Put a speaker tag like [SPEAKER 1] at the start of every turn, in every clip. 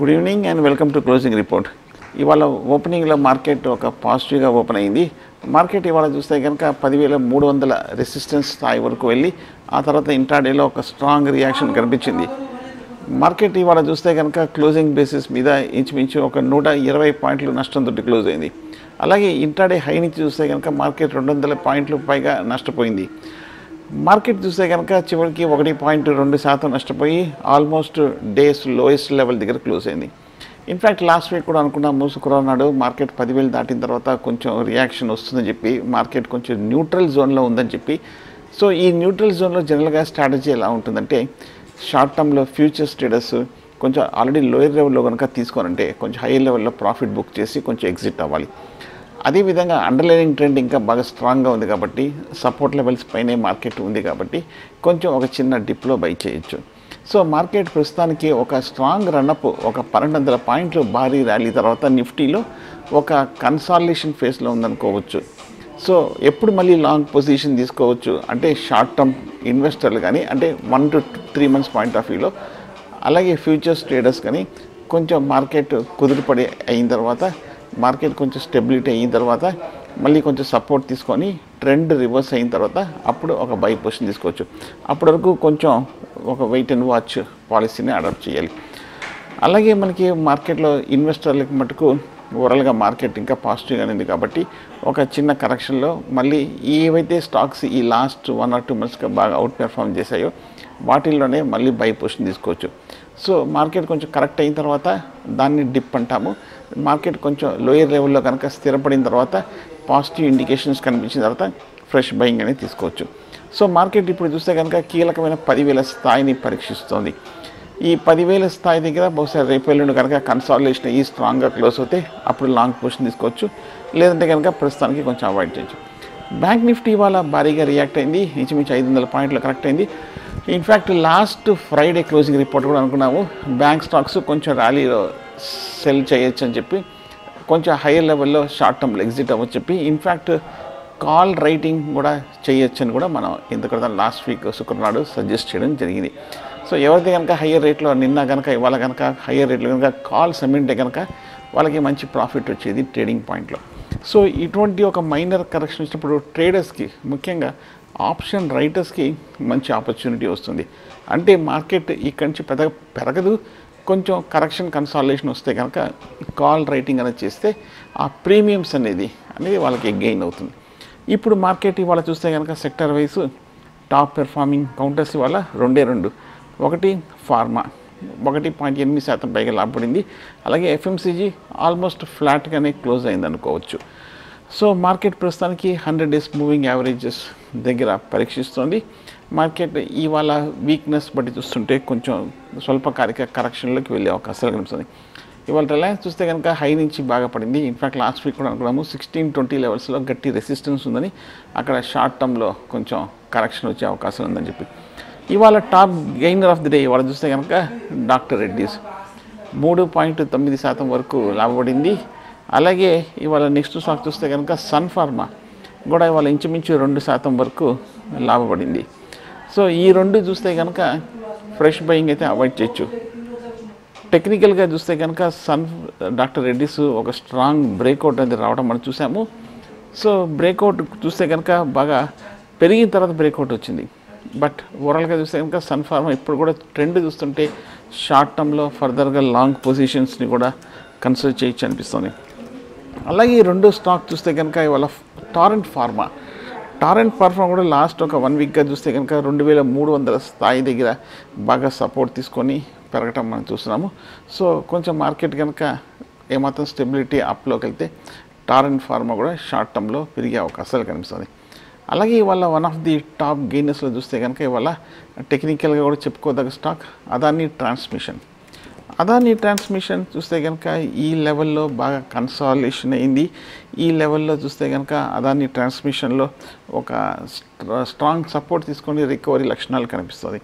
[SPEAKER 1] Good evening and welcome to closing report. ఇవాళ ఓపెనింగ్లో market ఒక పాజిటివ్గా ఓపెన్ అయింది. మార్కెట్ ఇవాళ చూస్తే కనుక పదివేల మూడు వందల రెసిస్టెన్స్ స్థాయి వరకు వెళ్ళి ఆ తర్వాత ఇంట్రాడేలో ఒక స్ట్రాంగ్ రియాక్షన్ కనిపించింది. మార్కెట్ ఇవాళ చూస్తే కనుక క్లోజింగ్ బేసిస్ మీద ఇంచుమించు ఒక నూట ఇరవై పాయింట్లు నష్టంతో క్లోజ్ అయింది. అలాగే ఇంట్రాడే హై నుంచి చూస్తే కనుక మార్కెట్ రెండు వందల పాయింట్లు పైగా నష్టపోయింది. మార్కెట్ చూస్తే కనుక చివరికి ఒకటి పాయింట్ రెండు శాతం నష్టపోయి ఆల్మోస్ట్ డేస్ లోయెస్ట్ లెవెల్ దగ్గర క్లోజ్ అయింది. ఇన్ఫ్యాక్ట్ లాస్ట్ వీక్ కూడా అనుకున్నా మూసుకురా నాడు మార్కెట్ పదివేలు దాటిన తర్వాత కొంచెం రియాక్షన్ వస్తుందని చెప్పి మార్కెట్ కొంచెం న్యూట్రల్ జోన్లో ఉందని చెప్పి. సో ఈ న్యూట్రల్ జోన్లో జనరల్గా స్ట్రాటజీ ఎలా ఉంటుందంటే షార్ట్ టర్మ్లో ఫ్యూచర్ స్టేటస్ కొంచెం ఆల్రెడీ లోయర్ లెవెల్లో కనుక తీసుకోనంటే కొంచెం హైయర్ లెవెల్లో ప్రాఫిట్ బుక్ చేసి కొంచెం ఎగ్జిట్ అవ్వాలి. అదేవిధంగా అండర్లైనింగ్ ట్రెండ్ ఇంకా బాగా స్ట్రాంగ్గా ఉంది కాబట్టి సపోర్ట్ లెవెల్స్ పైనే మార్కెట్ ఉంది కాబట్టి కొంచెం ఒక చిన్న డిప్లో బై చేయొచ్చు. సో మార్కెట్ ప్రస్తుతానికి ఒక స్ట్రాంగ్ రన్అప్ ఒక పన్నెండు వందల పాయింట్లు భారీ ర్యాలీ తర్వాత నిఫ్టీలో ఒక కన్సాలిడేషన్ ఫేస్లో ఉందనుకోవచ్చు. సో ఎప్పుడు మళ్ళీ లాంగ్ పొజిషన్ తీసుకోవచ్చు? అంటే షార్ట్ టర్మ్ ఇన్వెస్టర్లు కానీ అంటే one two three months point of వ్యూలో అలాగే ఫ్యూచర్స్ ట్రేడర్స్ కానీ కొంచెం మార్కెట్ కుదురుపడి అయిన తర్వాత మార్కెట్ కొంచెం స్టెబిలిటీ అయిన తర్వాత మళ్ళీ కొంచెం సపోర్ట్ తీసుకొని ట్రెండ్ రివర్స్ అయిన తర్వాత అప్పుడు ఒక బై పొజిషన్ తీసుకోవచ్చు. అప్పటి వరకు కొంచెం ఒక వెయిట్ అండ్ వాచ్ పాలసీని అడాప్ట్ చేయాలి. అలాగే మనకి మార్కెట్లో ఇన్వెస్టర్లకు మటుకు ఓవరాల్గా మార్కెట్ ఇంకా పాజిటివ్గానే ఉంది కాబట్టి ఒక చిన్న కరెక్షన్లో మళ్ళీ ఏవైతే స్టాక్స్ ఈ లాస్ట్ వన్ ఆర్ టూ మంత్స్గా బాగా అవుట్ పెర్ఫామ్ చేశాయో వాటిల్లోనే మళ్ళీ బై పొజిషన్ తీసుకోవచ్చు. సో మార్కెట్ కొంచెం కరెక్ట్ అయిన తర్వాత దాన్ని డిప్ అంటాము. మార్కెట్ కొంచెం లోయర్ లెవెల్లో కనుక స్థిరపడిన తర్వాత పాజిటివ్ ఇండికేషన్స్ కనిపించిన తర్వాత ఫ్రెష్ బయింగ్ అనేది తీసుకోవచ్చు. సో మార్కెట్ ఇప్పుడు చూస్తే కనుక కీలకమైన పదివేల స్థాయిని పరీక్షిస్తోంది. ఈ పదివేల స్థాయి దగ్గర బహుశా రేపు కనుక కన్సాలిడేషన్ అయ్యి స్ట్రాంగ్గా క్లోజ్ అవుతే అప్పుడు లాంగ్ పొజిషన్ తీసుకోవచ్చు. లేదంటే కనుక ప్రస్తుతానికి కొంచెం అవాయిడ్ చేయొచ్చు. బ్యాంక్ నిఫ్టీ ఇవాళ భారీగా రియాక్ట్ అయింది. ఇంచుమించు ఐదు వందల పాయింట్లు కరెక్ట్ అయింది. In fact last Friday closing report కూడా అనుకున్నాము. బ్యాంక్ స్టాక్స్ కొంచెం ర్యాలీలో సెల్ చేయొచ్చు అని చెప్పి కొంచెం హైయర్ లెవెల్లో షార్ట్ టర్మ్లో ఎగ్జిట్ అవ్వచ్చు చెప్పి ఇన్ఫ్యాక్ట్ కాల్ రైటింగ్ కూడా చేయొచ్చు అని కూడా మనం ఎందుకంటే లాస్ట్ వీక్ శుక్రనాడు సజెస్ట్ చేయడం జరిగింది. సో ఎవరికి కనుక హయ్యర్ రేట్లో నిన్న కనుక ఇవాళ కనుక హయ్యర్ రేట్లో కనుక కాల్ సెమెంటే కనుక వాళ్ళకి మంచి ప్రాఫిట్ వచ్చేది ట్రేడింగ్ పాయింట్లో సో ఇటువంటి ఒక మైనర్ కరెక్షన్ వచ్చినప్పుడు ట్రేడర్స్కి ముఖ్యంగా ఆప్షన్ రైటర్స్కి మంచి ఆపర్చునిటీ వస్తుంది. అంటే మార్కెట్ ఇక్కడి నుంచి పెద్ద పెరగదు. కొంచెం కరెక్షన్ కన్సాలేషన్ వస్తే కనుక కాల్ రైటింగ్ అనేది చేస్తే ఆ ప్రీమియమ్స్ అనేది అనేది వాళ్ళకి గెయిన్ అవుతుంది. ఇప్పుడు మార్కెట్ ఇవాళ చూస్తే కనుక sector wise top performing counters ఇవాళ రెండే రెండు. ఒకటి ఫార్మా. ఒకటి పాయింట్ ఎనిమిది శాతం పైగా లాభపడింది. అలాగే ఎఫ్ఎంసీజీ ఆల్మోస్ట్ ఫ్లాట్గానే క్లోజ్ అయింది అనుకోవచ్చు సో మార్కెట్ ప్రస్తుతానికి హండ్రెడ్ డేస్ మూవింగ్ యావరేజెస్ దగ్గర పరీక్షిస్తోంది. మార్కెట్ ఇవాళ వీక్నెస్ బట్టి చూస్తుంటే కొంచెం స్వల్పకాలిక కరెక్షన్లోకి వెళ్ళే అవకాశాలు కనిపిస్తుంది ఇవాళ రిలయన్స్ చూస్తే కనుక హై నుంచి బాగా పడింది. ఇన్ఫాక్ట్ లాస్ట్ వీక్ కూడా అనుకున్నాము. సిక్స్టీన్ ట్వంటీ లెవెల్స్లో గట్టి రెసిస్టెన్స్ ఉందని అక్కడ షార్ట్ టర్మ్లో కొంచెం కరెక్షన్ వచ్చే అవకాశం ఉందని చెప్పి. ఇవాళ top gainer of the day ఇవాళ చూస్తే కనుక డాక్టర్ రెడ్డీస్. మూడు పాయింట్ తొమ్మిది శాతం వరకు లాభపడింది. అలాగే ఇవాళ నెక్స్ట్ స్టాక్ చూస్తే కనుక సన్ ఫార్మా కూడా ఇవాళ ఇంచుమించు రెండు శాతం వరకు లాభపడింది. సో ఈ రెండు చూస్తే కనుక ఫ్రెష్ బయింగ్ అయితే అవాయిడ్ చేయొచ్చు. టెక్నికల్గా చూస్తే కనుక సన్ డాక్టర్ రెడ్డిస్ ఒక స్ట్రాంగ్ బ్రేక్అవుట్ అనేది రావడం మనం చూసాము. సో బ్రేక్అవుట్ చూస్తే కనుక బాగా పెరిగిన తర్వాత బ్రేక్అవుట్ వచ్చింది. బట్ ఓవరాల్గా చూస్తే కనుక సన్ ఫార్మా ఇప్పుడు కూడా ట్రెండ్ చూస్తుంటే షార్ట్ టర్మ్లో ఫర్దర్గా లాంగ్ పొజిషన్స్ని కూడా కన్సిడర్ చేయొచ్చు అనిపిస్తుంది. అలాగే ఈ రెండు స్టాక్ చూస్తే కనుక ఇవాళ టారెంట్ ఫార్మా టారెంట్ ఫార్మా కూడా లాస్ట్ ఒక వన్ వీక్గా చూస్తే కనుక రెండు వేల మూడు వందల స్థాయి దగ్గర బాగా సపోర్ట్ తీసుకొని పెరగటం మనం చూస్తున్నాము. సో కొంచెం మార్కెట్ కనుక ఏమాత్రం స్టెబిలిటీ అప్లోకి వెళ్తే టారెంట్ ఫార్మా కూడా షార్ట్ టర్మ్లో పెరిగే అవకాశాలు కనిపిస్తుంది అలాగే ఇవాళ వన్ ఆఫ్ ది టాప్ గెయినర్స్లో చూస్తే కనుక ఇవాళ టెక్నికల్గా కూడా చెప్పుకోదగ్గ stock Adani Transmission Adani Transmission చూస్తే కనుక ఈ లెవెల్లో బాగా కన్సాలేషన్ అయింది. ఈ లెవెల్లో చూస్తే కనుక అదాని ట్రాన్స్మిషన్లో ఒక స్ట్రాంగ్ సపోర్ట్ తీసుకొని రికవరీ లక్షణాలు కనిపిస్తుంది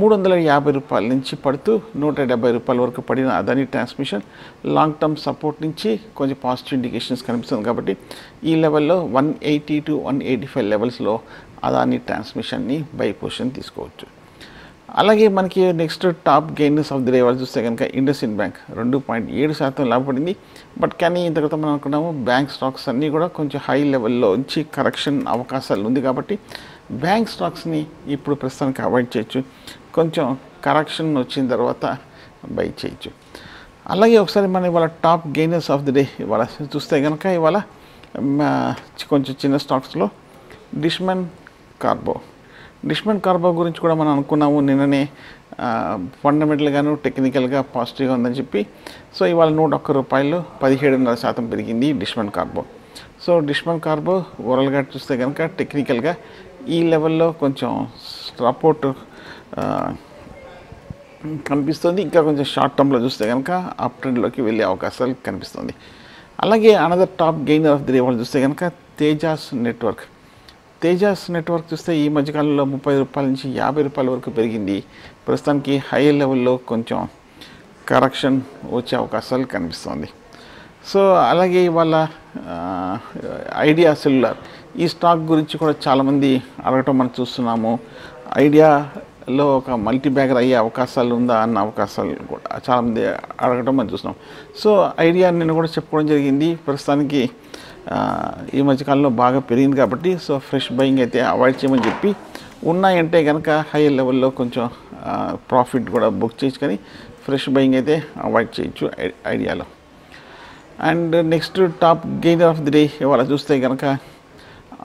[SPEAKER 1] మూడు వందల యాభై రూపాయల నుంచి పడుతూ నూట డెబ్బై రూపాయల వరకు పడిన Adani transmission long term support నుంచి కొంచెం పాజిటివ్ ఇండికేషన్స్ కనిపిస్తుంది కాబట్టి ఈ లెవెల్లో one eighty to one eighty five లెవెల్స్లో అదాని ట్రాన్స్మిషన్ని బై పొజిషన్ తీసుకోవచ్చు. అలాగే మనకి next top gainers of the day వాళ్ళు చూస్తే కనుక ఇండస్ ఇండ్ బ్యాంక్ రెండు పాయింట్ ఏడు శాతం లాభపడింది. బట్ కానీ ఇంత మనం అనుకున్నాము బ్యాంక్ స్టాక్స్ అన్నీ కూడా కొంచెం హై లెవెల్లో వచ్చి కరెక్షన్ అవకాశాలు ఉంది కాబట్టి బ్యాంక్ స్టాక్స్ని ఇప్పుడు ప్రస్తుతానికి అవాయిడ్ చేయొచ్చు. కొంచెం కరెక్షన్ వచ్చిన తర్వాత బై చేయొచ్చు. అలాగే ఒకసారి మనం ఇవాళ top gainers of the day ఇవాళ చూస్తే కనుక ఇవాళ కొంచెం చిన్న స్టాక్స్లో డిష్మన్ కార్బో డిష్మన్ కార్బో గురించి కూడా మనం అనుకున్నాము. నిన్ననే ఫండమెంటల్గాను టెక్నికల్గా పాజిటివ్గా ఉందని చెప్పి. సో ఇవాళ నూట ఒక్క రూపాయలు పదిహేడున్నర శాతం పెరిగింది డిష్మన్ కార్బో. సో డిష్మన్ కార్బో ఓవరాల్గా చూస్తే కనుక టెక్నికల్గా ఈ లెవెల్లో కొంచెం సపోర్ట్ కనిపిస్తుంది. ఇంకా కొంచెం షార్ట్ టర్మ్లో చూస్తే కనుక అప్ ట్రెండ్లోకి వెళ్ళే అవకాశాలు కనిపిస్తుంది. అలాగే another top gainer of the day వాళ్ళు చూస్తే కనుక తేజాస్ నెట్వర్క్ తేజాస్ నెట్వర్క్ చూస్తే ఈ మధ్యకాలంలో ముప్పై రూపాయల నుంచి యాభై రూపాయల వరకు పెరిగింది. ప్రస్తుతానికి హై లెవెల్లో కొంచెం కరెక్షన్ వచ్చే అవకాశాలు కనిపిస్తుంది. సో అలాగే ఇవాళ ఐడియా సెల్యులర్. ఈ స్టాక్ గురించి కూడా చాలామంది అడగటం మనం చూస్తున్నాము. ఐడియాలో ఒక మల్టీ బ్యాగర్ అయ్యే అవకాశాలు ఉందా అన్న అవకాశాలు కూడా చాలామంది అడగటం మనం చూస్తున్నాం. సో ఐడియా నేను కూడా చెప్పుకోవడం జరిగింది. ప్రస్తుతానికి ఈ మధ్యకాలంలో బాగా పెరిగింది కాబట్టి సో ఫ్రెష్ బయింగ్ అయితే అవాయిడ్ చేయమని చెప్పి ఉన్నాయంటే కనుక హై లెవెల్లో కొంచెం ప్రాఫిట్ కూడా బుక్ చేయొచ్చు కానీ ఫ్రెష్ బయింగ్ అయితే అవాయిడ్ చేయొచ్చు ఐ- ఐడియాలో. And next top gainer of the day ఇవాళ చూస్తే కనుక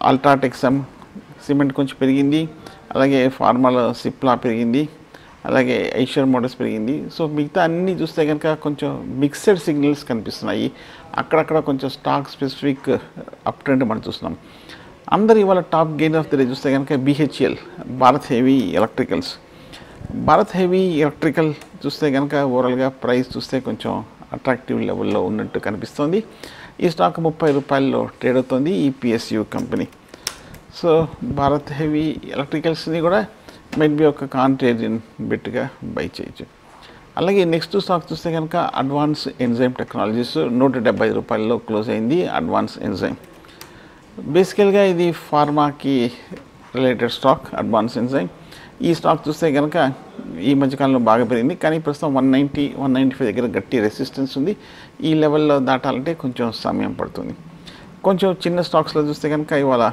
[SPEAKER 1] అల్ట్రాటెక్సమ్ సిమెంట్ కొంచెం పెరిగింది అలాగే ఫార్మాలో సిప్లా పెరిగింది. అలాగే ఐషర్ మోడల్స్ పెరిగింది. సో మిగతా అన్నీ చూస్తే కనుక కొంచెం మిక్సెడ్ సిగ్నల్స్ కనిపిస్తున్నాయి. అక్కడక్కడ కొంచెం స్టాక్ స్పెసిఫిక్ అప్ ట్రెండ్ మనం చూస్తున్నాం. అందరు ఇవాళ top gain of the day చూస్తే కనుక BHEL Bharat Heavy Electricals Bharat Heavy Electrical చూస్తే కనుక ఓవరాల్గా ప్రైస్ చూస్తే కొంచెం అట్రాక్టివ్ లెవెల్లో ఉన్నట్టు కనిపిస్తోంది. ఈ స్టాక్ ముప్పై రూపాయల్లో ట్రేడ్ అవుతుంది ఈ PSU company so Bharat heavy ఎలక్ట్రికల్స్ని కూడా మైట్ బి ఒక కాంట్రేరియన్ బిట్గా బై చేయొచ్చు. అలాగే నెక్స్ట్ స్టాక్ చూస్తే కనుక అడ్వాన్స్ ఎంజైమ్ టెక్నాలజీస్ నూట డెబ్బై రూపాయల్లో క్లోజ్ అయింది అడ్వాన్స్ ఎంజైమ్ బేసికల్గా ఇది ఫార్మాకి రిలేటెడ్ స్టాక్ అడ్వాన్స్ ఎంజైమ్ ఈ స్టాక్ చూస్తే కనుక ఈ మధ్యకాలంలో బాగా పెరిగింది. కానీ ప్రస్తుతం one ninety one ninety five దగ్గర గట్టి రెసిస్టెన్స్ ఉంది. ఈ లెవెల్లో దాటాలంటే కొంచెం సమయం పడుతుంది. కొంచెం చిన్న స్టాక్స్లో చూస్తే కనుక ఇవాళ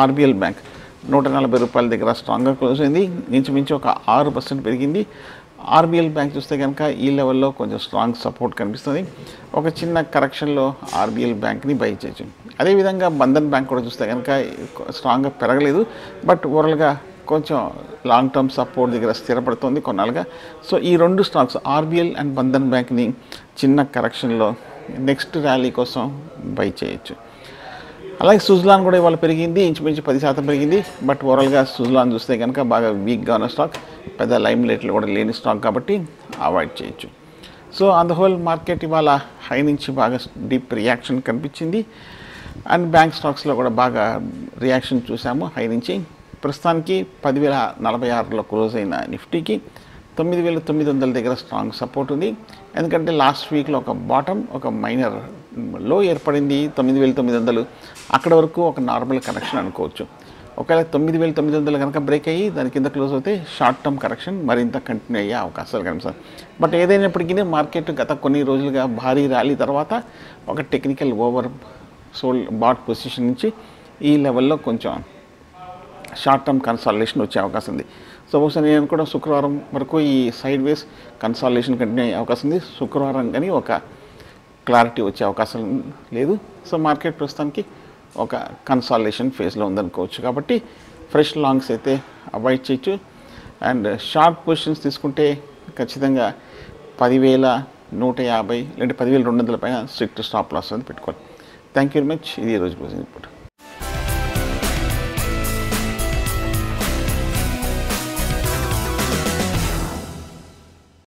[SPEAKER 1] ఆర్బిఎల్ బ్యాంక్ నూట నలభై రూపాయల దగ్గర స్ట్రాంగ్గా క్లోజ్ అయింది ఇంచుమించు ఒక ఆరు పర్సెంట్ పెరిగింది. ఆర్బిఎల్ బ్యాంక్ చూస్తే కనుక ఈ లెవెల్లో కొంచెం స్ట్రాంగ్ సపోర్ట్ కనిపిస్తుంది. ఒక చిన్న కరెక్షన్లో ఆర్బిఎల్ బ్యాంక్ని బై చేయొచ్చు. అదేవిధంగా బంధన్ బ్యాంక్ కూడా చూస్తే కనుక స్ట్రాంగ్గా పెరగలేదు. బట్ ఓవరాల్గా కొంచెం లాంగ్ టర్మ్ సపోర్ట్ దగ్గర స్థిరపడుతుంది కొన్నాళ్ళుగా. సో ఈ రెండు స్టాక్స్ ఆర్బిఎల్ అండ్ బంధన్ బ్యాంక్ని చిన్న కరెక్షన్లో నెక్స్ట్ ర్యాలీ కోసం బై చేయొచ్చు. అలాగే సుజలాన్ కూడా ఇవాళ పెరిగింది ఇంచుమించు పది శాతం పెరిగింది. బట్ ఓవరాల్గా సుజలాన్ చూస్తే కనుక బాగా వీక్గా ఉన్న స్టాక్. పెద్ద లైమ్ లైట్లు కూడా లేని స్టాక్ కాబట్టి అవాయిడ్ చేయొచ్చు. So on the whole market ఇవాళ హై నుంచి బాగా డీప్ రియాక్షన్ కనిపించింది. అండ్ బ్యాంక్ స్టాక్స్లో కూడా బాగా రియాక్షన్ చూసాము హై నుంచి. ప్రస్తుతానికి పదివేల నలభై ఆరులో క్లోజ్ అయిన నిఫ్టీకి తొమ్మిది వేల తొమ్మిది వందల దగ్గర స్ట్రాంగ్ సపోర్ట్ ఉంది. ఎందుకంటే లాస్ట్ వీక్లో ఒక బాటమ్ ఒక మైనర్ లో ఏర్పడింది తొమ్మిది వేల తొమ్మిది వందలు. అక్కడ వరకు ఒక నార్మల్ కనెక్షన్ అనుకోవచ్చు. ఒకవేళ తొమ్మిది వేల తొమ్మిది వందలు కనుక బ్రేక్ అయ్యి దాని కింద క్లోజ్ అయితే షార్ట్ టర్మ్ కరెక్షన్ మరింత కంటిన్యూ అయ్యే అవకాశాలు కనిపిస్తాయి బట్ ఏదైనప్పటికీ మార్కెట్ గత కొన్ని రోజులుగా భారీ ర్యాలీ తర్వాత ఒక technical over soul bought position నుంచి ఈ లెవెల్లో కొంచెం షార్ట్ టర్మ్ కన్సాలిడేషన్ వచ్చే అవకాశం ఉంది. సో బహుశా నేను కూడా శుక్రవారం వరకు ఈ సైడ్ వేస్ కన్సాలిడేషన్ కంటిన్యూ అయ్యే అవకాశం ఉంది. శుక్రవారం కానీ ఒక క్లారిటీ వచ్చే అవకాశం లేదు. సో మార్కెట్ ప్రస్తుతానికి ఒక కన్సాలిడేషన్ ఫేజ్లో ఉందనుకోవచ్చు. కాబట్టి ఫ్రెష్ లాంగ్స్ అయితే అవాయిడ్ చేయొచ్చు. అండ్ షార్ట్ పొజిషన్స్ తీసుకుంటే ఖచ్చితంగా పదివేల నూట యాభై లేదంటే పదివేల రెండు వందల పైన స్ట్రిక్ట్ స్టాప్ లాస్ అనేది పెట్టుకోవాలి. థ్యాంక్ యూ వెరీ మచ్ ఇది ఈరోజు క్లోజింగ్ రిపోర్ట్